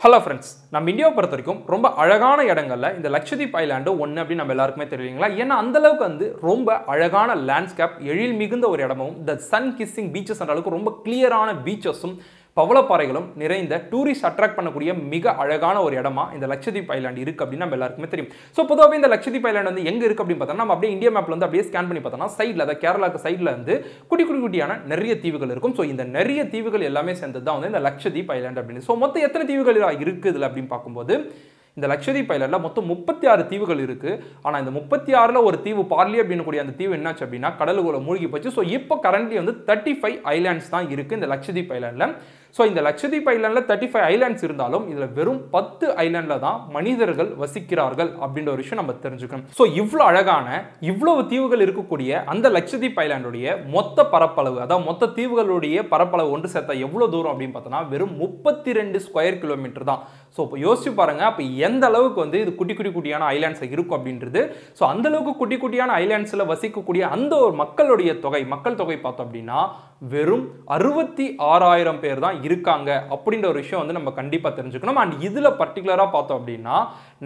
Hello friends நம்ம இந்தியாவை பொறுத்த வரைக்கும் ரொம்ப அழகான இடங்களில் இந்த லட்சதீப் ஐலாண்டு ஒன்று அப்படின்னு நம்ம எல்லாருக்குமே தெரியுங்களா? ஏன்னா அந்தளவுக்கு வந்து ரொம்ப அழகான லேண்ட்ஸ்கேப் எழில் மிகுந்த ஒரு இடமும் த சன் கிஸ்ஸிங் பீச்சஸ் அளவுக்கு ரொம்ப கிளியரான பீச்சஸும் பவளப்பாறைகளும் நிறைந்த டூரிஸ்ட் அட்ராக்ட் பண்ணக்கூடிய மிக அழகான ஒரு இடமா இந்த லட்சதீப் ஐலாண்ட் இருக்கு அப்படின்னு நம்ம எல்லாருக்குமே தெரியும். ஸோ பொதுவாகவே இந்த லட்சதீப் ஐலாண்ட் வந்து எங்க இருக்கு அப்படின்னு பார்த்தோம்னா நம்ம அப்படியே இந்தியா மேப்ல வந்து அப்படியே ஸ்கேன் பண்ணி பார்த்தோம்னா சைடில் அதாவது கேரளாக்கு சைடில் வந்து குட்டி குட்டி குட்டியான நிறைய தீவுகள் இருக்கும். ஸோ இந்த நிறைய தீவுகள் எல்லாமே சேர்ந்தது தான் வந்து இந்த லட்சதீப் ஐலாண்ட் அப்படின்னு. ஸோ மொத்தம் எத்தனை தீவுகள் இருக்குது இதில் அப்படின்னு பார்க்கும்போது இந்த லட்சதீப் ஐலாண்டில் மொத்தம் முப்பத்தி ஆறு தீவுகள் இருக்கு. ஆனால் இந்த முப்பத்தி ஆறில் ஒரு தீவு பார்லி அப்படின்னு கூடிய அந்த தீவு என்னாச்சு அப்படின்னா கடலுக்குள்ள மூழ்கி போச்சு. ஸோ இப்போ கரண்ட்லி வந்து தேர்ட்டி ஃபைவ் ஐலாண்ட்ஸ் தான் இருக்கு இந்த லட்சதீப் ஐலாண்டில் ஸோ இந்த லட்சதீப் ஐலாண்டில் தேர்ட்டி ஃபைவ் ஐலாண்ட்ஸ் இருந்தாலும் இதில் வெறும் பத்து ஐலாண்டில் தான் மனிதர்கள் வசிக்கிறார்கள் அப்படின்ற ஒரு விஷயம் நம்ம தெரிஞ்சுக்கணும். ஸோ இவ்வளோ அழகான இவ்வளவு தீவுகள் இருக்கக்கூடிய அந்த லட்சதீப் ஐலாண்டுடைய மொத்த பரப்பளவு அதாவது மொத்த தீவுகளுடைய பரப்பளவு ஒன்று சேர்த்தா எவ்வளோ தூரம் அப்படின்னு பார்த்தோன்னா வெறும் முப்பத்தி ரெண்டு ஸ்கொயர் கிலோமீட்டர் தான். ஸோ இப்போ யோசிச்சு பாருங்க அப்போ எந்த அளவுக்கு வந்து இது குட்டி குட்டி குட்டியான ஐலாண்ட்ஸ் இருக்கும் அப்படின்றது. ஸோ அந்த அளவுக்கு குட்டி குட்டியான ஐலாண்ட்ஸில் வசிக்கக்கூடிய அந்த ஒரு மக்களுடைய தொகை மக்கள் தொகை பார்த்தோம் அப்படின்னா வெறும் அறுபத்தி ஆறாயிரம் பேர் தான் இருக்காங்க அப்படின்ற ஒரு விஷயம் வந்து நம்ம கண்டிப்பாக தெரிஞ்சுக்கணும். அண்ட் இதில் பர்டிகுலராக பார்த்தோம் அப்படின்னா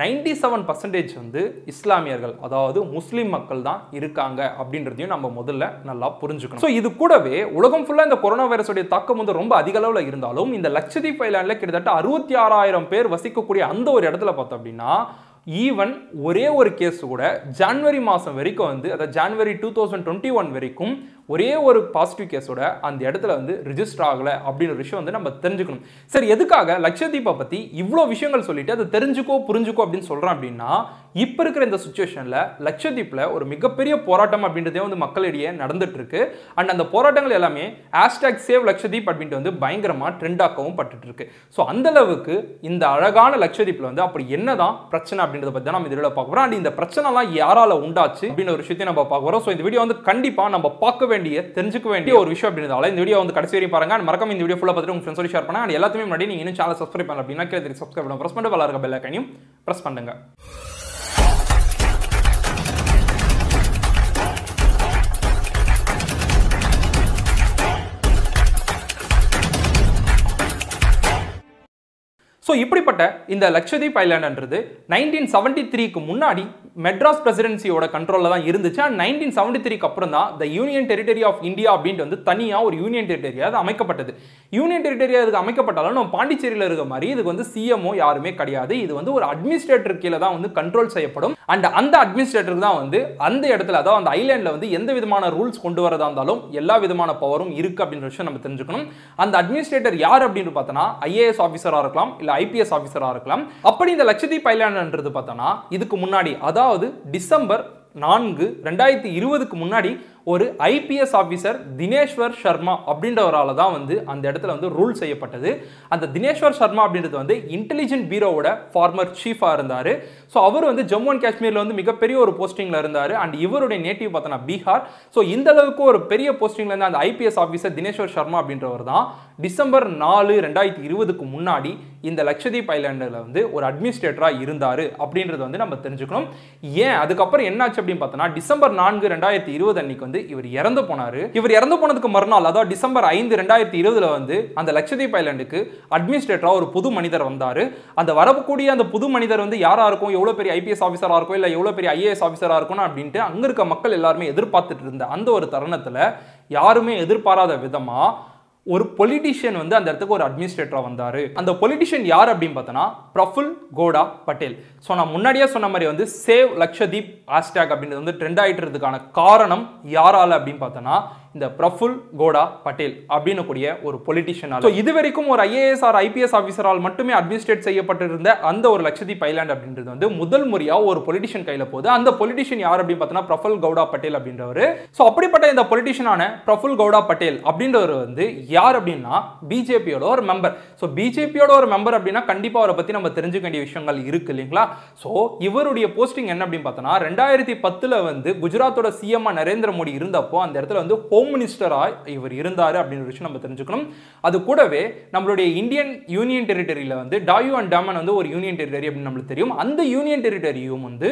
நைன்டி செவன் பர்சன்டேஜ் வந்து இஸ்லாமியர்கள் அதாவது முஸ்லீம் மக்கள் தான் இருக்காங்க அப்படின்றதையும் நம்ம முதல்ல நல்லா புரிஞ்சுக்கணும். ஸோ இது கூடவே உலகம் ஃபுல்லாக இந்த கொரோனா வைரஸுடைய தாக்கம் வந்து ரொம்ப அதிக அளவில் இருந்தாலும் இந்த லட்சதீப் ஐலாண்டில் கிட்டத்தட்ட அறுபத்தி ஆறாயிரம் பேர் வசிக்கக்கூடிய அந்த ஒரு இடத்துல பார்த்தோம் அப்படின்னா ஈவன் ஒரே ஒரு கேஸ் கூட ஜான்வரி மாதம் வரைக்கும் வந்து அதாவது January two thousand twenty one வரைக்கும் ஒரே ஒரு பாசிட்டிவ் கேஸோட அந்த இடத்துல வந்து ரிஜிஸ்டர் ஆகலை அப்படின்ற விஷயம் வந்து நம்ம தெரிஞ்சுக்கணும். சரி எதுக்காக லட்சதீப்பை பற்றி இவ்வளோ விஷயங்கள் சொல்லிட்டு அதை தெரிஞ்சுக்கோ புரிஞ்சுக்கோ அப்படின்னு சொல்கிறேன் அப்படின்னா இப்போ இருக்கிற இந்த சுச்சுவேஷனில் லட்சதீப்பில் ஒரு மிகப்பெரிய போராட்டம் அப்படின்றதே வந்து மக்களிடையே நடந்துட்டுருக்கு. அண்ட் அந்த போராட்டங்கள் எல்லாமே ஹேஷ்டாக் சேவ் லட்சதீப் அப்படின்ட்டு வந்து பயங்கரமாக ட்ரெண்டாக்கவும் பட்டுட்ருக்கு ஸோ அந்தளவுக்கு இந்த அழகான லட்சதீப்பில் வந்து அப்படி என்ன தான் பிரச்சனை அப்படின்றத பற்றி தான் நம்ம இதில் பார்க்க போகிறோம் அண்ட் இந்த பிரச்சனைலாம் யாரால உண்டாச்சு அப்படின்ற ஒரு விஷயத்தையும் நம்ம பார்க்க போகிறோம் ஸோ இந்த வீடியோ வந்து கண்டிப்பாக நம்ம பார்க்க வேண்டிய தெரிஞ்சுக்க வேண்டிய ஒரு விஷயம் அப்படின்றதால இந்த வீடியோ வந்து கடைசி வரையும் பாருங்க. மறக்காம இந்த வீடியோ ஃபுல்லாக பார்த்துட்டு உங்க ஃப்ரெண்ட்ஸோட ஷேர் பண்ணுங்க. அண்ட் எல்லாத்துமே முன்னாடி நீங்கள் இன்னும் சேனல் சப்ஸ்கிரைப் பண்ணல அப்படின்னா கீழே சப்ஸ்கிரைப் பண்ண. ப்ரெஸ் பண்ணிட்டு வளர்க்க பெல் ஐக்கனையும் ப்ரெஸ் பண்ணுங்க. ஸோ இப்படிப்பட்ட இந்த லட்சதீப் ஐலாண்டுன்றது நைன்டீன் செவன்டி த்ரீக்கு முன்னாடி மெட்ராஸ் பிரசிடென்சியோட கண்ட்ரோலில் தான் இருந்துச்சு. அண்ட் நைன்டீன் செவன்டி த்ரீக்கு அப்புறம் தான் the union territory of India அப்படின்ட்டு வந்து தனியாக ஒரு யூனியன் டெரிட்டரியாக அது அமைக்கப்பட்டது. யூனியன் டெரிட்டரியாக இதுக்கு அமைக்கப்பட்டாலும் நம்ம பாண்டிச்சேரியில் இருக்க மாதிரி இதுக்கு வந்து சிஎம்ஓ யாருமே கிடையாது. இது வந்து ஒரு அட்மினிஸ்ட்ரேட்டர் கீழே தான் வந்து கண்ட்ரோல் செய்யப்படும். அண்ட் அந்த அட்மினிஸ்ட்ரேட்டருக்கு தான் வந்து அந்த இடத்துல அதாவது அந்த ஐலாண்டில் வந்து எந்த விதமான ரூல்ஸ் கொண்டு வரதா இருந்தாலும் எல்லா விதமான பவரும் இருக்கு அப்படின்ற விஷயம் நம்ம தெரிஞ்சுக்கணும். அந்த அட்மினிஸ்ட்ரேட்டர் யார் அப்படின்னு பார்த்தோன்னா ஐஏஎஸ் ஆஃபீஸராக இருக்கலாம் இல்லை ஐபிஎஸ் ஆஃபீஸராக இருக்கலாம். அப்படி இந்த லட்சதீப் ஐலாண்டுன்றது பார்த்தோன்னா இதுக்கு முன்னாடி அதாவது டிசம்பர் நான்கு ரெண்டாயிரத்தி இருபதுக்கு முன்னாடி ஒரு ஐபிஎஸ் ஆஃபீஸர் தினேஷ்வர் சர்மா அப்படின்றவரால் தான் வந்து அந்த இடத்துல வந்து ரூல் செய்யப்பட்டது. அந்த தினேஷ்வர் சர்மா அப்படின்றது வந்து இன்டெலிஜென்ட் பீரோவோட ஃபார்மர் சீஃபாக இருந்தார். ஸோ அவர் வந்து ஜம்மு அண்ட் காஷ்மீரில் வந்து மிகப்பெரிய ஒரு போஸ்டிங்கில் இருந்தார். அண்ட் இவருடைய நேட்டிவ் பார்த்தோன்னா பீகார். ஸோ இந்த அளவுக்கு ஒரு பெரிய போஸ்டிங்கில் இருந்த அந்த ஐபிஎஸ் ஆஃபீஸர் தினேஷ்வர் சர்மா அப்படின்றவர் தான் டிசம்பர் நாலு ரெண்டாயிரத்தி இருபதுக்கு முன்னாடி இந்த லட்சதீப் ஐலாண்டில் வந்து ஒரு அட்மினிஸ்ட்ரேட்டராக இருந்தார் அப்படின்றத வந்து நம்ம தெரிஞ்சுக்கணும். ஏன்? அதுக்கப்புறம் என்னாச்சு அப்படின்னு பார்த்தோன்னா டிசம்பர் நான்கு ரெண்டாயிரத்தி இருபது அன்னைக்கு வந்து இவர் இறந்து போனார். இவர் இறந்து போனதுக்கு மறுநாள் அதாவது டிசம்பர் ஐந்து ரெண்டாயிரத்தி இருபதுல வந்து அந்த லட்சதீப் ஐலாண்டுக்கு அட்மினிஸ்ட்ரேட்டராக ஒரு புது மனிதர் வந்தார். அந்த வரக்கூடிய அந்த புது மனிதர் வந்து யாராக இருக்கும்? எவ்வளோ பெரிய ஐபிஎஸ் ஆஃபீஸராக இருக்கும்? இல்லை எவ்வளோ பெரிய ஐஏஎஸ் ஆஃபீஸராக இருக்கணும் அப்படின்ட்டு அங்கே இருக்க மக்கள் எல்லாருமே எதிர்பார்த்துட்டு இருந்த அந்த ஒரு தருணத்தில் யாருமே எதிர்பாராத விதமாக ஒரு பொலிட்டிஷியன் வந்து அந்த இடத்துக்கு ஒரு அட்மினிஸ்ட்ரேட்டராக வந்தார். அந்த பொலிட்டிஷியன் யார் அப்படின்னு பார்த்தோன்னா பிரஃபுல் கோடா பட்டேல். ஸோ நான் முன்னாடியே சொன்ன மாதிரி வந்து சேவ் லக்ஷதீப் ஹேஷ்டேக் அப்படின்றது வந்து ட்ரெண்ட் ஆகிட்டு காரணம் யாரால் அப்படின்னு பார்த்தோன்னா இந்த பிரஃபுல் கோடா பட்டேல் அப்படின்னு கூடிய ஒரு பொலிட்டிஷியனால் ஸோ இது வரைக்கும் ஒரு ஐஏஎஸ் ஆர் ஐபிஎஸ் ஆஃபீஸரால் மட்டுமே அட்மினிஸ்ட்ரேட் செய்யப்பட்டிருந்த அந்த ஒரு லட்சதீப் ஐலாண்ட் அப்படின்றது வந்து முதல் முறையாக ஒரு பொலிட்டிஷியன் கையில் போகுது. அந்த பொலிட்டிஷியன் யார் அப்படின்னு பார்த்தோன்னா பிரஃபுல் கவுடா பட்டேல் அப்படின்றவர். ஸோ அப்படிப்பட்ட இந்த பொலிட்டிஷியனான பிரஃபுல் கவுடா பட்டேல் அப்படின்றவர் வந்து யார் அப்படின்னா பிஜேபியோட ஒரு மெம்பர் ஸோ பிஜேபியோட ஒரு மெம்பர் அப்படின்னா கண்டிப்பாக அவரை பற்றி நம்ம தெரிஞ்சுக்க வேண்டிய விஷயங்கள் இருக்கு இல்லைங்களா? ஸோ இவருடைய போஸ்டிங் என்ன அப்படின்னு பார்த்தோன்னா ரெண்டாயிரத்தி பத்தில் வந்து குஜராத்தோட சிஎம்ஆ நரேந்திர மோடி இருந்தப்போ அந்த இடத்துல வந்து ஹோம் ஹோம் மினிஸ்டராக இவர் இருந்தார் அப்படின்ற விஷயம் நம்ம தெரிஞ்சுக்கணும். அது கூடவே நம்மளுடைய இந்தியன் யூனியன் டெரிட்டரியில் வந்து டாயூ அண்ட் டாமன் வந்து ஒரு யூனியன் டெரிட்டரி அப்படின்னு நம்மளுக்கு தெரியும். அந்த யூனியன் டெரிட்டரியும் வந்து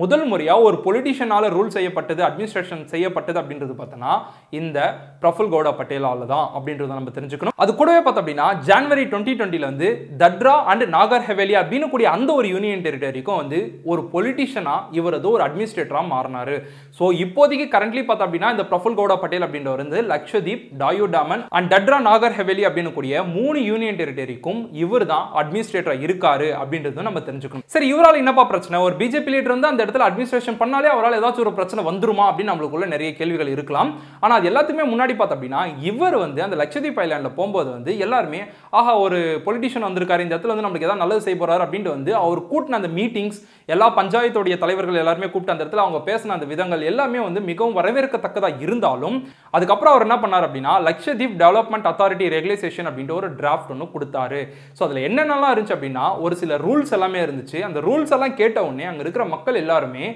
முதல் முறையாக ஒரு பொலிட்டிஷியனால் ரூல் செய்யப்பட்டது அட்மினிஸ்ட்ரேஷன் செய்யப்பட்டது அப்படின்றது பார்த்தோன்னா இந்த பிரஃபுல் கவுடா பட்டேலால தான் அப்படின்றத நம்ம தெரிஞ்சுக்கணும். அது கூடவே பார்த்தோம் அப்படின்னா ஜான்வரி டுவெண்ட்டி டுவெண்ட்டில வந்து தட்ரா அண்ட் நாகர் ஹெவேலி அப்படின்னு கூடிய அந்த ஒரு யூனியன் டெரிட்டரிக்கும் வந்து ஒரு பொலிட்டிஷியனாக இவர் ஒரு அட்மினிஸ்ட்ரேட்டராக மாறினாரு. ஸோ இப்போதைக்கு கரண்ட்லி பார்த்தோம் அப்படின்னா இந்த பிரஃபுல் கவுடா பட்டேல் அப்படின்றவர் வந்து லக்ஷதீப் டாயு டாமன் அண்ட் டட்ரா நாகர் ஹெவெலி அப்படின்னு கூடிய மூணு யூனியன் டெரிட்டரிக்கும் இவர் தான் அட்மினிஸ்ட்ரேட்டரா இருக்காரு அப்படின்றது நம்ம தெரிஞ்சுக்கணும். சரி இவரால் என்னப்பா பிரச்சனை? ஒரு பிஜேபி லீடர் வந்து அந்த இடத்துல அட்மினிஸ்ட்ரேஷன் பண்ணாலே அவரால் ஏதாச்சும் ஒரு பிரச்சனை வந்துருமா அப்படின்னு நம்மளுக்குள்ள நிறைய கேள்விகள் இருக்கலாம். ஆனால் அது எல்லாத்துக்குமே முன்னாடி பார்த்தோம் அப்படின்னா இவர் வந்து அந்த லட்சதீப் ஐலாண்டில் போகும்போது வந்து எல்லாருமே ஆஹா ஒரு பொலிட்டிஷியன் வந்திருக்காரு இந்த இடத்துல வந்து நம்மளுக்கு ஏதாவது நல்லது செய்ய போறாரு அப்படின்ட்டு வந்து அவர் கூட்டின அந்த மீட்டிங்ஸ் எல்லா பஞ்சாயத்துடைய தலைவர்கள் எல்லாருமே கூப்பிட்டு அந்த இடத்துல அவங்க பேசின அந்த விதங்கள் எல்லாமே வந்து மிகவும் வரவேற்கத்தக்கதாக இருந்தாலும் அதுக்கப்புறம் அவர் என்ன பண்ணார் அப்படின்னா லட்சதீப் டெவலப்மெண்ட் அத்தாரிட்டி ரெகுலேஷன் அப்படின்ற ஒரு டிராஃப்ட் ஒன்று கொடுத்தாரு. ஸோ அதில் என்னென்னலாம் இருந்துச்சு அப்படின்னா ஒரு சில ரூல்ஸ் எல்லாமே இருந்துச்சு. அந்த ரூல்ஸ் எல்லாம் கேட்ட உடனே அங்கே இருக்கிற மக்கள் எல்லாருமே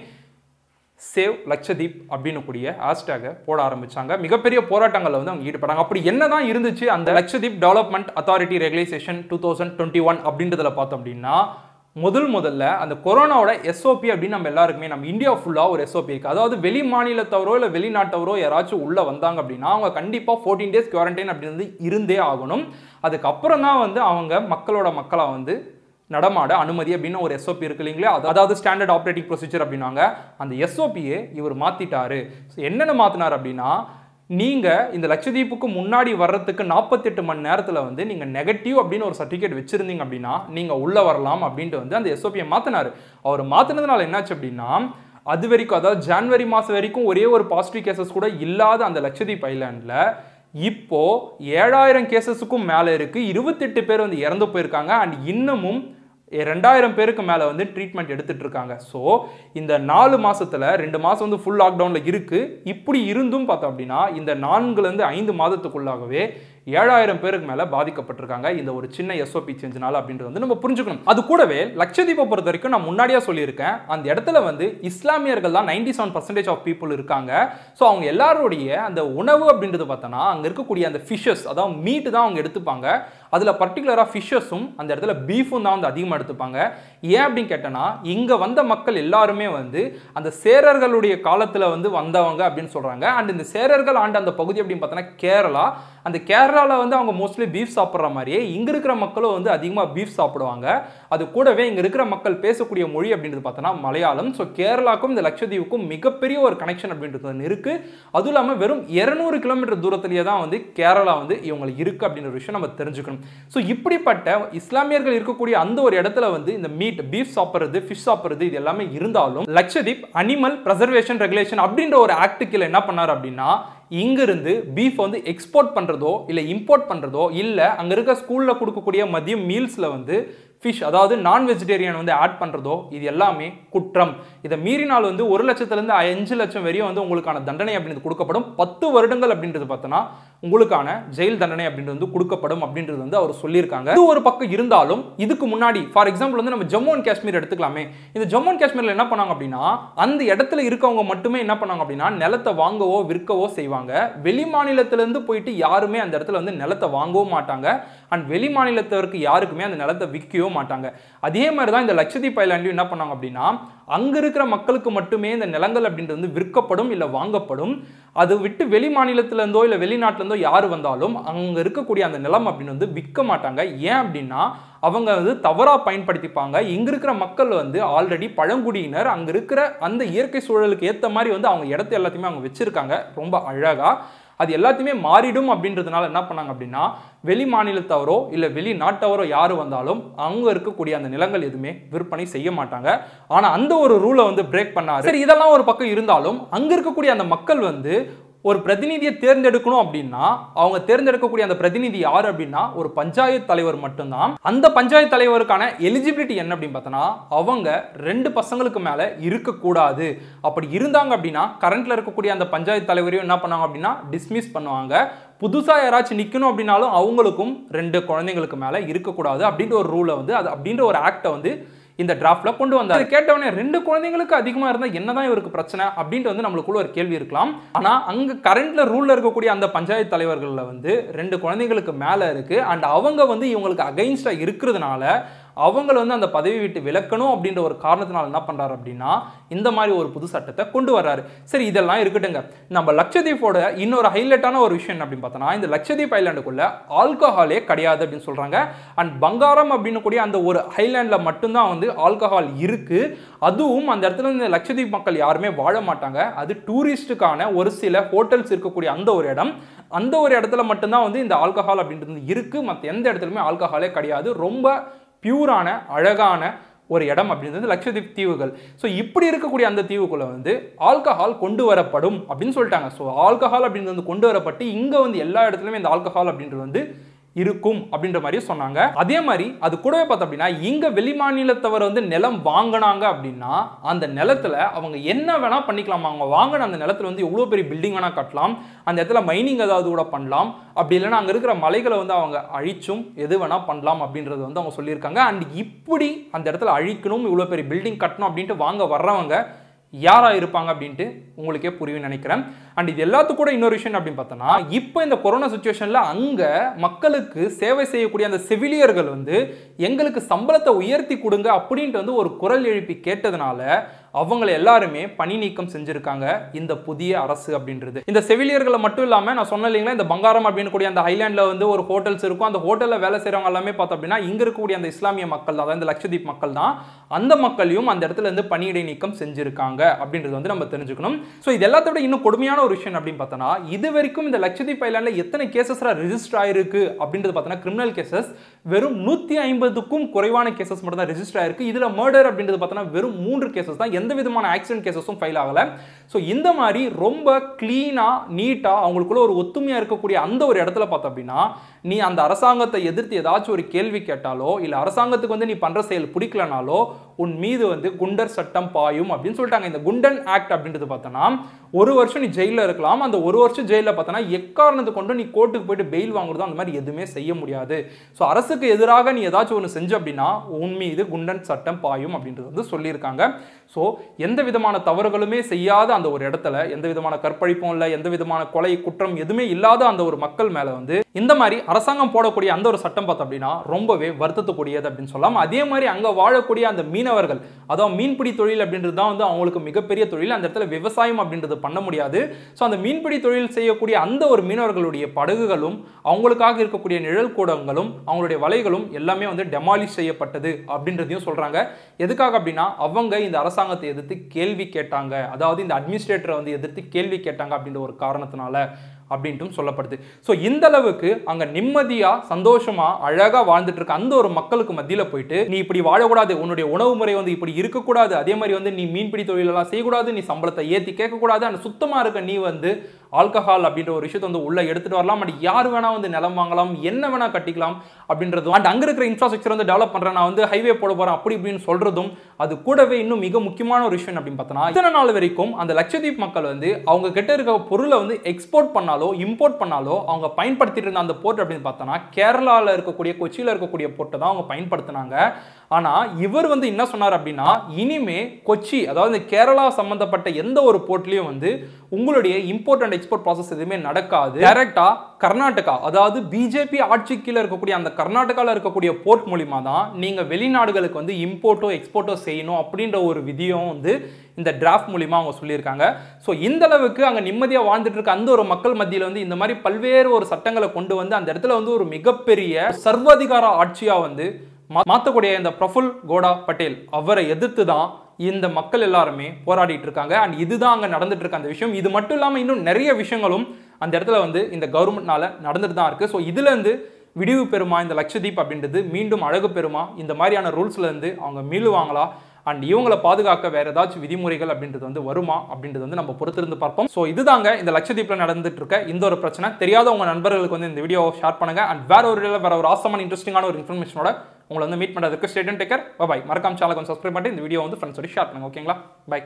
சேவ் லட்சதீப் அப்படின்னு கூடிய ஹேஷ்டேகை போட ஆரம்பிச்சாங்க. மிகப்பெரிய போராட்டங்களில் வந்து அவங்க ஈடுபட்டாங்க. அப்படி என்ன தான் இருந்துச்சு அந்த Lakshadweep development authority regulation two thousand twenty one அப்படின்றதுல பார்த்தோம் அப்படின்னா முதல் முதல்ல அந்த கொரோனாவோட எஸ்ஓபி அப்படின்னு நம்ம எல்லாருக்குமே நம்ம இந்தியா ஃபுல்லாக ஒரு எஸ்ஓபி இருக்குது அதாவது வெளி மாநிலத்தவரோ இல்லை வெளிநாட்டவரோ யாராச்சும் உள்ளே வந்தாங்க அப்படின்னா அவங்க கண்டிப்பாக ஃபோர்டீன் டேஸ் குவாரண்டைன் அப்படின்னு இருந்தே ஆகணும். அதுக்கப்புறம் தான் வந்து அவங்க மக்களோட மக்களாக வந்து நடமாட அனுமதி அப்படின்னு ஒரு எஸ்ஓபி இருக்கு இல்லைங்களா? அதாவது ஸ்டாண்டர்ட் ஆப்ரேட்டிங் ப்ரொசீஜர் அப்படின்னாங்க. அந்த எஸ்ஓபியை இவர் மாற்றிட்டாரு என்னென்ன மாற்றினார் அப்படின்னா நீங்கள் இந்த லட்சதீப்புக்கு முன்னாடி வர்றதுக்கு நாற்பத்தெட்டு மணி நேரத்தில் வந்து நீங்கள் நெகட்டிவ் அப்படின்னு ஒரு சர்டிஃபிகேட் வச்சுருந்தீங்க அப்படின்னா நீங்கள் உள்ளே வரலாம் அப்படின்ட்டு வந்து அந்த எஸ்ஓபியை மாற்றினார் அவர் மாற்றினதுனால என்னாச்சு அப்படின்னா அது வரைக்கும் அதாவது ஜான்வரி மாதம் வரைக்கும் ஒரே ஒரு பாசிட்டிவ் கேசஸ் கூட இல்லாத அந்த லட்சதீப் ஐலாண்டில் இப்போது ஏழாயிரம் கேசஸுக்கும் மேலே இருக்குது இருபத்தெட்டு பேர் வந்து இறந்து போயிருக்காங்க. அண்ட் இன்னமும் ரெண்டாயிரம் பேருக்கு மேலே வந்து ட்ரீட்மெண்ட் எடுத்துட்டு இருக்காங்க ஸோ இந்த நாலு மாதத்தில் ரெண்டு மாதம் வந்து ஃபுல் லாக்டவுனில் இருக்குது இப்படி இருந்தும் பார்த்தோம் அப்படின்னா இந்த நான்குலேருந்து ஐந்து மாதத்துக்குள்ளாகவே ஏழாயிரம் பேருக்கு மேலே பாதிக்கப்பட்டிருக்காங்க. இந்த ஒரு சின்ன எஸ்ஓபி சேஞ்சினால அப்படின்றது வந்து நம்ம புரிஞ்சுக்கணும். அது கூடவே லட்சதீபை பொறுத்த வரைக்கும் நான் முன்னாடியே சொல்லியிருக்கேன். அந்த இடத்துல வந்து இஸ்லாமியர்கள் தான் ninety seven percentage of people இருக்காங்க. ஸோ அவங்க எல்லாருடைய அந்த உணவு அப்படின்றது பார்த்தோன்னா அங்கே இருக்கக்கூடிய அந்த ஃபிஷஸ் அதாவது மீட் தான் அவங்க எடுத்துப்பாங்க. அதில் பர்டிகுலராக ஃபிஷ்ஷஸும் அந்த இடத்துல பீஃபும் தான் வந்து அதிகமாக எடுத்துப்பாங்க. ஏன் அப்படின்னு கேட்டோன்னா இங்கே வந்த மக்கள் எல்லாருமே வந்து அந்த சேரர்களுடைய காலத்தில் வந்து வந்தவங்க அப்படின்னு சொல்கிறாங்க அண்ட் இந்த சேரர்கள் ஆண்ட அந்த பகுதி அப்படின்னு பார்த்தோன்னா கேரளா அந்த கேரளாவில் வந்து அவங்க மோஸ்ட்லி பீஃப் சாப்பிட்ற மாதிரியே இங்கே இருக்கிற மக்களும் வந்து அதிகமாக பீஃப் சாப்பிடுவாங்க. அது கூடவே இங்கே இருக்கிற மக்கள் பேசக்கூடிய மொழி அப்படின்றது பார்த்தோன்னா மலையாளம். ஸோ கேரளாக்கும் இந்த லட்சத்தீவுக்கும் மிகப்பெரிய ஒரு கனெக்ஷன் அப்படின்றது ஒன்று இருக்குது அதுவும் இல்லாமல் வெறும் இரநூறு கிலோமீட்டர் தூரத்துலேயே தான் வந்து கேரளா வந்து இவங்களுக்கு இருக்குது அப்படின்ற ஒரு விஷயம் நம்ம தெரிஞ்சுக்கணும். ஸோ இப்படிப்பட்ட இஸ்லாமியர்கள் இருக்கக்கூடிய அந்த ஒரு இடத்துல வந்து இந்த மீட் பீஃப் சாப்பிட்றது ஃபிஷ் சாப்பிட்றது இது எல்லாமே இருந்தாலும் லட்சதீப் அனிமல் ப்ரசர்வேஷன் ரெகுலேஷன் அப்படின்ற ஒரு ஆக்டுக்கில் என்ன பண்ணார் அப்படின்னா இங்கிருந்து பீஃப் வந்து எக்ஸ்போர்ட் பண்ணுறதோ இல்லை இம்போர்ட் பண்ணுறதோ இல்லை அங்கே இருக்க ஸ்கூலில் கொடுக்கக்கூடிய மதியம் மீல்ஸில் வந்து ஃபிஷ் அதாவது நான் வெஜிடேரியன் வந்து ஆட் பண்ணுறதோ இது எல்லாமே குற்றம். இதை மீறினால் வந்து ஒரு லட்சத்துலேருந்து அஞ்சு லட்சம் வரையும் வந்து உங்களுக்கான தண்டனை அப்படின்றது கொடுக்கப்படும். பத்து வருடங்கள் அப்படின்றது பார்த்தோன்னா உங்களுக்கான ஜெயில் தண்டனை அப்படின்றது வந்து கொடுக்கப்படும் அப்படின்றது வந்து அவர் சொல்லியிருக்காங்க. இது ஒரு பக்கம் இருந்தாலும் இதுக்கு முன்னாடி ஃபார் எக்ஸாம்பிள் வந்து நம்ம ஜம்மு அண்ட் காஷ்மீர் எடுத்துக்கலாமே. இந்த ஜம்மு அண்ட் காஷ்மீரில் என்ன பண்ணாங்க அப்படின்னா அந்த இடத்துல இருக்கவங்க மட்டுமே என்ன பண்ணாங்க அப்படின்னா நிலத்தை வாங்கவோ விற்கவோ செய்வாங்க. வெளி மாநிலத்திலேருந்து போயிட்டு யாருமே அந்த இடத்துல வந்து நிலத்தை வாங்கவும் மாட்டாங்க. அண்ட் வெளி மாநிலத்தவருக்கு யாருக்குமே அந்த நிலத்தை விற்கவே மாட்டாங்க. அதே மாதிரி தான் இந்த லட்சதீப் ஐலாண்டையும் என்ன பண்ணாங்க அப்படின்னா அங்கே இருக்கிற மக்களுக்கு மட்டுமே இந்த நிலங்கள் அப்படின்றது வந்து விற்கப்படும் இல்லை வாங்கப்படும். அது விட்டு வெளி மாநிலத்திலேருந்தோ இல்லை வெளிநாட்டிலேருந்தோ யார் வந்தாலும் அங்கே இருக்கக்கூடிய அந்த நிலம் அப்படின்னு வந்து விற்க மாட்டாங்க. ஏன் அப்படின்னா அவங்க வந்து தவறாக பயன்படுத்திப்பாங்க. இங்கே இருக்கிற மக்கள் வந்து ஆல்ரெடி பழங்குடியினர். அங்கே இருக்கிற அந்த இயற்கை சூழலுக்கு ஏற்ற மாதிரி வந்து அவங்க இடத்த எல்லாத்தையுமே அவங்க வச்சுருக்காங்க. ரொம்ப அழகாக அது எல்லாத்தையுமே மாறிடும் அப்படின்றதுனால என்ன பண்ணாங்க அப்படின்னா வெளி மாநிலத்தவரோ இல்லை வெளிநாட்டவரோ யார் வந்தாலும் அங்கே இருக்கக்கூடிய அந்த நிலங்கள் எதுவுமே விற்பனை செய்ய மாட்டாங்க. ஆனால் அந்த ஒரு ரூலை வந்து பிரேக் பண்ணாரு. சரி இதெல்லாம் ஒரு பக்கம் இருந்தாலும் அங்கே இருக்கக்கூடிய அந்த மக்கள் வந்து ஒரு பிரதிநிதியை தேர்ந்தெடுக்கணும் அப்படின்னா அவங்க தேர்ந்தெடுக்கக்கூடிய அந்த பிரதிநிதி யார் அப்படின்னா ஒரு பஞ்சாயத்து தலைவர் மட்டும்தான். அந்த பஞ்சாயத்து தலைவருக்கான எலிஜிபிலிட்டி என்ன அப்படின்னு பார்த்தோன்னா அவங்க ரெண்டு பசங்களுக்கு மேலே இருக்கக்கூடாது. அப்படி இருந்தாங்க அப்படின்னா கரண்ட்ல இருக்கக்கூடிய அந்த பஞ்சாயத்து தலைவரையும் என்ன பண்ணுவாங்க அப்படின்னா டிஸ்மிஸ் பண்ணுவாங்க. புதுசாக யாராச்சும் நிற்கணும் அப்படின்னாலும் அவங்களுக்கும் ரெண்டு குழந்தைங்களுக்கு மேலே இருக்கக்கூடாது அப்படின்ற ஒரு ரூலை வந்து அது அப்படின்ற ஒரு ஆக்டை வந்து இந்த டிராஃப்ட்ல கொண்டு வந்தார். இது கேட்டவனே ரெண்டு குழந்தைங்களுக்கு அதிகமாக இருந்தால் என்னதான் இவருக்கு பிரச்சனை அப்படின்ட்டு வந்து நம்மளுக்குள்ள ஒரு கேள்வி இருக்கலாம். ஆனால் அங்கே கரண்ட்ல ரூல்ல இருக்கக்கூடிய அந்த பஞ்சாயத்து தலைவர்களில் வந்து ரெண்டு குழந்தைங்களுக்கு மேலே இருக்கு. அண்ட் அவங்க வந்து இவங்களுக்கு அகைன்ஸ்டா இருக்கிறதுனால அவங்கள வந்து அந்த பதவி விட்டு விலக்கணும் அப்படின்ற ஒரு காரணத்தினால என்ன பண்ணுறாரு அப்படின்னா இந்த மாதிரி ஒரு புது சட்டத்தை கொண்டு வர்றாரு. சரி இதெல்லாம் இருக்கட்டுங்க நம்ம லட்சதீப்போட இன்னொரு ஹைலைட்டான ஒரு விஷயம் என்ன அப்படின்னு பார்த்தோன்னா இந்த லட்சதீப் ஐலாண்டுக்குள்ள ஆல்கஹாலே கிடையாது அப்படின்னு சொல்கிறாங்க அண்ட் பங்காரம் அப்படின்னு கூடிய அந்த ஒரு ஹைலாண்டில் மட்டும்தான் வந்து ஆல்கஹால் இருக்கு. அதுவும் அந்த இடத்துல இந்த லட்சதீப் மக்கள் யாருமே வாழ மாட்டாங்க. அது டூரிஸ்ட்டுக்கான ஒரு சில ஹோட்டல்ஸ் இருக்கக்கூடிய அந்த ஒரு இடம். அந்த ஒரு இடத்துல மட்டும்தான் வந்து இந்த ஆல்கஹால் அப்படின்றது இருக்கு. மற்ற எந்த இடத்துலையுமே ஆல்கஹாலே கிடையாது. ரொம்ப பியூரான அழகான ஒரு இடம் அப்படின்றது லட்சத்தீப் தீவுகள். ஸோ இப்படி இருக்கக்கூடிய அந்த தீவுக்குள்ள வந்து ஆல்கஹால் கொண்டு வரப்படும் அப்படின்னு சொல்லிட்டாங்க. ஸோ ஆல்கஹால் அப்படின்றது வந்து கொண்டு வரப்பட்டு இங்கே வந்து எல்லா இடத்துலையுமே இந்த ஆல்கஹால் அப்படின்றது வந்து இருக்கும் அப்படின்ற மாதிரி சொன்னாங்க. அதே மாதிரி அது கூடவே பார்த்தோம் அப்படின்னா இங்க வெளி மாநிலத்தவர் வந்து நிலம் வாங்கினாங்க அப்படின்னா அந்த நிலத்துல அவங்க என்ன வேணா பண்ணிக்கலாம். அவங்க வாங்கின அந்த நிலத்துல வந்து எவ்வளோ பெரிய பில்டிங் வேணா கட்டலாம். அந்த இடத்துல மைனிங் ஏதாவது கூட பண்ணலாம். அப்படி இல்லைன்னா அங்கே இருக்கிற மலைகளை வந்து அவங்க அழிச்சும் எது வேணா பண்ணலாம் அப்படின்றது வந்து அவங்க சொல்லியிருக்காங்க. அண்ட் இப்படி அந்த இடத்துல அழிக்கணும் இவ்வளோ பெரிய பில்டிங் கட்டணும் அப்படின்ட்டு வாங்க வர்றவங்க யாராக இருப்பாங்க அப்படின்ட்டு உங்களுக்கே புரியும் நினைக்கிறேன். அண்ட் இது எல்லாத்துக்கும் கூட இன்னொரு விஷயம் அப்படின்னு பார்த்தோன்னா இப்போ இந்த கொரோனா சுச்சுவேஷனில் அங்கே மக்களுக்கு சேவை செய்யக்கூடிய அந்த செவிலியர்கள் வந்து எங்களுக்கு சம்பளத்தை உயர்த்தி கொடுங்க அப்படின்ட்டு வந்து ஒரு குரல் எழுப்பி கேட்டதுனால அவங்களை எல்லாருமே பணி நீக்கம் செஞ்சிருக்காங்க இந்த புதிய அரசு அப்படின்றது. இந்த செவிலியர்களை மட்டும் இல்லாம நான் சொன்ன இல்லைங்களா இந்த பங்காரம் அப்படின்னு கூடிய அந்த ஹைலாண்ட்ல வந்து ஒரு ஹோட்டல்ஸ் இருக்கும். அந்த ஹோட்டல்ல வேலை செய்கிறவங்க எல்லாமே பார்த்தோம் அப்படின்னா இங்க இருக்கக்கூடிய அந்த இஸ்லாமிய மக்கள் தான் அதாவது இந்த லட்சதீப் மக்கள் தான் அந்த மக்களையும் அந்த இடத்துல இருந்து பணியிடை நீக்கம் செஞ்சிருக்காங்க அப்படின்றது வந்து நம்ம தெரிஞ்சுக்கணும். ஸோ இது எல்லாத்தோட இன்னும் கொடுமையான ஒரு விஷயம் அப்படின்னு பார்த்தோன்னா இது வரைக்கும் இந்த லட்சதீப் ஐலாண்ட்ல எத்தனை கேசஸ் ரிஜிஸ்டர் ஆயிருக்கு அப்படின்றது பார்த்தோன்னா கிரிமினல் கேசஸ் வெறும் நூற்றி ஐம்பதுக்கும் குறைவான கேசஸ் மட்டும் தான் ரெஜிஸ்டர் ஆயிருக்கு. இதில் மர்டர் அப்படின்றது பார்த்தோன்னா வெறும் மூன்று கேசஸ் தான். எந்த விதமான ஆக்சிடென்ட் கேசஸும் ஃபைல் ஆகலை. ஸோ இந்த மாதிரி ரொம்ப க்ளீனாக நீட்டாக அவங்களுக்குள்ள ஒரு ஒத்துமையாக இருக்கக்கூடிய அந்த ஒரு இடத்துல பார்த்தோம் அப்படின்னா நீ அந்த அரசாங்கத்தை எதிர்த்து ஏதாச்சும் ஒரு கேள்வி கேட்டாலோ இல்லை அரசாங்கத்துக்கு வந்து நீ பண்ணுற செயல் பிடிக்கலனாலோ உன் மீது வந்து குண்டர் சட்டம் பாயும் அப்படின்னு சொல்லிட்டாங்க. இந்த குண்டன் ஆக்ட் அப்படின்றது பார்த்தோன்னா ஒரு வருஷம் நீ ஜெயிலில் இருக்கலாம். அந்த ஒரு வருஷம் ஜெயிலில் பார்த்தோன்னா எக்காரணத்தை கொண்டு நீ கோர்ட்டுக்கு போயிட்டு பெயில் வாங்குறதோ அந்த மாதிரி எதுவுமே செய்ய முடியாது. ஸோ அரசு அரசுக்கு எதிராக நீ ஏதாச்சும் ஒன்று செஞ்ச அப்படின்னா உன் மீது குண்டன் சட்டம் பாயும் அப்படின்றது வந்து சொல்லியிருக்காங்க. ஸோ எந்த விதமான தவறுகளுமே செய்யாத அந்த ஒரு இடத்துல எந்த விதமான கற்பழிப்பும் இல்லை எந்த விதமான கொலை குற்றம் எதுவுமே இல்லாத அந்த ஒரு மக்கள் மேலே வந்து இந்த மாதிரி அரசாங்கம் போடக்கூடிய அந்த ஒரு சட்டம் பார்த்தோம் அப்படின்னா ரொம்பவே வருத்தத்துக்கூடியது அப்படின்னு சொல்லலாம். அதே மாதிரி அங்கே வாழக்கூடிய அந்த மீனவர்கள் அதாவது மீன்பிடி தொழில் அப்படின்றது தான் வந்து அவங்களுக்கு மிகப்பெரிய தொழில். அந்த இடத்துல விவசாயம் அப்படின்றது பண்ண முடியாது. ஸோ அந்த மீன்பிடி தொழில் செய்யக்கூடிய அந்த ஒரு மீனவர்களுடைய படகுகளும் அவங்களுக்காக இருக்கக்கூடிய நிழல் கூடங்களும் அவங்களுடைய வலைகளும் எல்லாமே வந்து டெமாலிஷ் செய்யப்பட்டது அப்படின்றதையும் சொல்கிறாங்க எதுக்காக அப்படின்னா அவங்க இந்த அரசாங்கத்தை எதிர்த்து கேள்வி கேட்டாங்க. அதாவது இந்த அட்மினிஸ்ட்ரேட்டரை வந்து எதிர்த்து கேள்வி கேட்டாங்க அப்படின்ற ஒரு காரணத்தினால அப்படின்ட்டும் சொல்லப்படுது. ஸோ இந்த அளவுக்கு அங்கே நிம்மதியாக சந்தோஷமாக அழகாக வாழ்ந்துட்டு இருக்க அந்த ஒரு மக்களுக்கு மத்தியில் போயிட்டு நீ இப்படி வாழக்கூடாது உன்னுடைய உணவு முறை வந்து இப்படி இருக்கக்கூடாது அதே மாதிரி வந்து நீ மீன்பிடி தொழிலெல்லாம் செய்யக்கூடாது நீ சம்பளத்தை ஏற்றி கேட்கக்கூடாது அந்த சுத்தமாக இருக்க நீ வந்து ஆல்கஹால் அப்படின்ற ஒரு விஷயத்தை வந்து உள்ள எடுத்துட்டு வரலாம். அண்ட் யார் வேணா வந்து நிலம் வாங்கலாம் என்ன வேணா கட்டிக்கலாம் அப்படின்றதும் அண்ட் அங்க இருக்கிற இன்ஃப்ராஸ்ட்ரக்சர் வந்து டெவலப் பண்றேன். நான் வந்து ஹைவே போட போறேன் அப்படி இப்படின்னு சொல்றதும் அது கூடவே இன்னும் மிக முக்கியமான ஒரு விஷயம் அப்படின்னு பார்த்தோன்னா இத்தனை நாள் வரைக்கும் அந்த லட்சதீப் மக்கள் வந்து அவங்க கிட்ட இருக்க பொருளை வந்து எக்ஸ்போர்ட் பண்ணாலோ இம்போர்ட் பண்ணாலோ அவங்க பயன்படுத்திட்டு இருந்த அந்த போர்ட் அப்படின்னு பார்த்தோன்னா கேரளாவில் இருக்கக்கூடிய கொச்சியில் இருக்கக்கூடிய போர்ட்டை தான் அவங்க பயன்படுத்தினாங்க. ஆனால் இவர் வந்து என்ன சொன்னார் அப்படின்னா இனிமே கொச்சி அதாவது இந்த கேரளா சம்மந்தப்பட்ட எந்த ஒரு போர்ட்லேயும் வந்து உங்களுடைய இம்போர்ட் அண்ட் எக்ஸ்போர்ட் ப்ராசஸ் எதுவுமே நடக்காது. டைரக்டா கர்நாடகா அதாவது பிஜேபி ஆட்சி கீழே இருக்கக்கூடிய அந்த கர்நாடகாவில் இருக்கக்கூடிய போர்ட் மூலிமா தான் நீங்கள் வெளிநாடுகளுக்கு வந்து இம்போர்ட்டோ எக்ஸ்போர்ட்டோ செய்யணும் அப்படின்ற ஒரு விதியும் வந்து இந்த டிராஃப்ட் மூலிமா அவங்க சொல்லியிருக்காங்க. ஸோ இந்த அளவுக்கு அங்கே நிம்மதியாக வாழ்ந்துட்டு இருக்க அந்த ஒரு மக்கள் மத்தியில் வந்து இந்த மாதிரி பல்வேறு ஒரு சட்டங்களை கொண்டு வந்து அந்த இடத்துல வந்து ஒரு மிகப்பெரிய சர்வாதிகார ஆட்சியாக வந்து மா- இந்த பிரஃபுல் கோடா பட்டேல் அவரை எதிர்த்து தான் இந்த மக்கள் எல்லாருமே போராடிட்டு இருக்காங்க அண்ட் இதுதான் அங்கே நடந்துட்டு இருக்க அந்த விஷயம். இது மட்டும் இல்லாமல் இன்னும் நிறைய விஷயங்களும் அந்த இடத்துல வந்து இந்த கவர்மெண்ட்னால நடந்துட்டு தான் இருக்கு. ஸோ இதுலேருந்து விடிவு பெறுமா இந்த லட்சதீப் அப்படின்றது மீண்டும் அழகு பெறுமா? இந்த மாதிரியான ரூல்ஸ்லேருந்து அவங்க மீளுவாங்களா? அண்ட் இவங்களை பாதுகாக்க வேறு ஏதாச்சும் விதிமுறைகள் அப்படின்றது வந்து வருமா? அப்படின்றது வந்து நம்ம பொறுத்திருந்து பார்ப்போம். ஸோ இதுதாங்க இந்த லட்சதீப்ல நடந்துட்டு இருக்க இந்த ஒரு பிரச்சனை. தெரியாத உங்கள் நண்பர்களுக்கு வந்து இந்த வீடியோவை ஷேர் பண்ணுங்க. அண்ட் வேற ஒரு வேற ஒரு ஆசமான இன்ட்ரெஸ்டிங்கான ஒரு இன்ஃபர்மேஷனோட உங்களை வந்து மீட் பண்ணுறதுக்கு ஸ்டேட்டன் டேக்கர் பாய் மறக்காம சேனலுக்கு வந்து சப்ஸ்கிரைப் பண்ணிட்டு இந்த வீடியோ வந்து ஃப்ரெண்ட்ஸோட ஷேர் பண்ணுங்க ஓகேங்களா பை